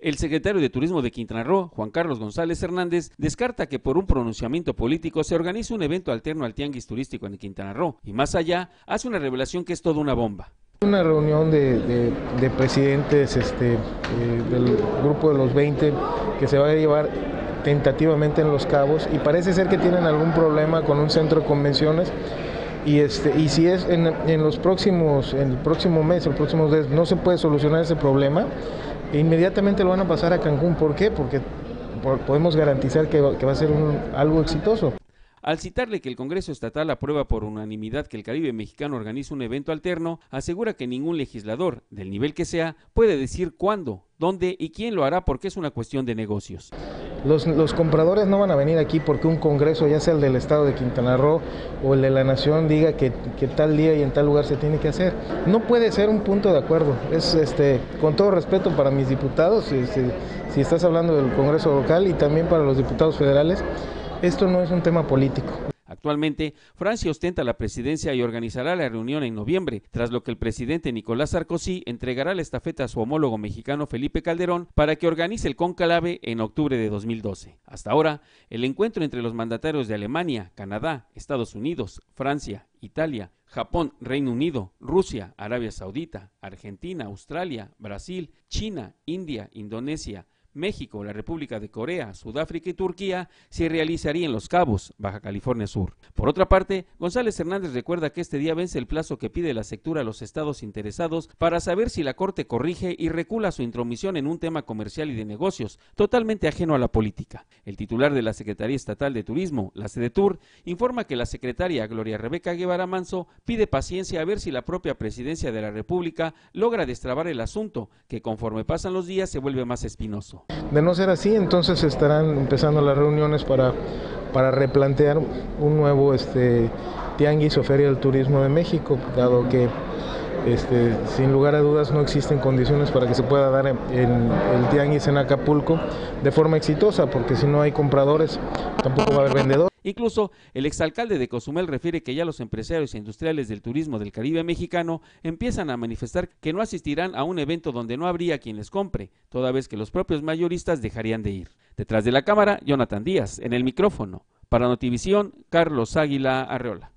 El secretario de Turismo de Quintana Roo, Juan Carlos González Hernández, descarta que por un pronunciamiento político se organice un evento alterno al tianguis turístico en Quintana Roo y más allá hace una revelación que es toda una bomba. Una reunión de, presidentes este, eh, del grupo de los 20 que se va a llevar tentativamente en Los Cabos y parece ser que tienen algún problema con un centro de convenciones y, este, y si es en, los próximos, en el próximo mes, el próximo mes no se puede solucionar ese problema, inmediatamente lo van a pasar a Cancún. ¿Por qué? Porque podemos garantizar que, va a ser algo exitoso. Al citarle que el Congreso Estatal aprueba por unanimidad que el Caribe mexicano organice un evento alterno, asegura que ningún legislador, del nivel que sea, puede decir cuándo, dónde y quién lo hará porque es una cuestión de negocios. Los, compradores no van a venir aquí porque un Congreso, ya sea el del Estado de Quintana Roo o el de la Nación, diga que, tal día y en tal lugar se tiene que hacer. No puede ser un punto de acuerdo. Es este, con todo respeto para mis diputados, si estás hablando del Congreso local y también para los diputados federales, esto no es un tema político. Actualmente, Francia ostenta la presidencia y organizará la reunión en noviembre, tras lo que el presidente Nicolás Sarkozy entregará la estafeta a su homólogo mexicano Felipe Calderón para que organice el conclave en octubre de 2012. Hasta ahora, el encuentro entre los mandatarios de Alemania, Canadá, Estados Unidos, Francia, Italia, Japón, Reino Unido, Rusia, Arabia Saudita, Argentina, Australia, Brasil, China, India, Indonesia, México, la República de Corea, Sudáfrica y Turquía se realizaría en Los Cabos, Baja California Sur. Por otra parte, González Hernández recuerda que este día vence el plazo que pide la sectura a los estados interesados para saber si la Corte corrige y recula su intromisión en un tema comercial y de negocios, totalmente ajeno a la política. El titular de la Secretaría Estatal de Turismo, la Sedetur, informa que la secretaria Gloria Rebeca Guevara Manso pide paciencia a ver si la propia presidencia de la República logra destrabar el asunto, que conforme pasan los días se vuelve más espinoso. De no ser así, entonces estarán empezando las reuniones para, para replantear un nuevo este, tianguis o feria del turismo de México, dado que este, sin lugar a dudas no existen condiciones para que se pueda dar el tianguis en Acapulco de forma exitosa, porque si no hay compradores, tampoco va a haber vendedores. Incluso el exalcalde de Cozumel refiere que ya los empresarios e industriales del turismo del Caribe mexicano empiezan a manifestar que no asistirán a un evento donde no habría quien les compre, toda vez que los propios mayoristas dejarían de ir. Detrás de la cámara, Jonathan Díaz, en el micrófono. Para Notivisión, Carlos Águila Arreola.